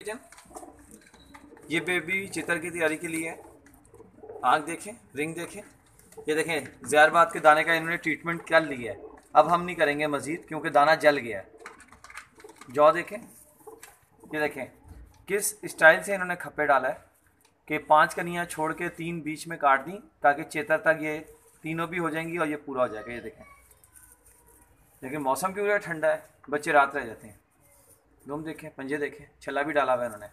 ये बेबी चितर की तैयारी के लिए है। आँख देखें, रिंग देखें। ये देखें ज़्यारबाद के दाने का इन्होंने ट्रीटमेंट कर लिया है। अब हम नहीं करेंगे मज़ीद, क्योंकि दाना जल गया है। जौ देखें। ये देखें, किस स्टाइल से इन्होंने खप्पे डाला है कि पाँच कनियाँ छोड़ के तीन बीच में काट दी, ताकि चेतर तक ये तीनों भी हो जाएँगी और ये पूरा हो जाएगा। ये देखें। लेकिन मौसम क्यों ठंडा है? बच्चे रात रह जाते हैं। दुम देखें पंजे देखें छला भी डाला हुआ है इन्होंने।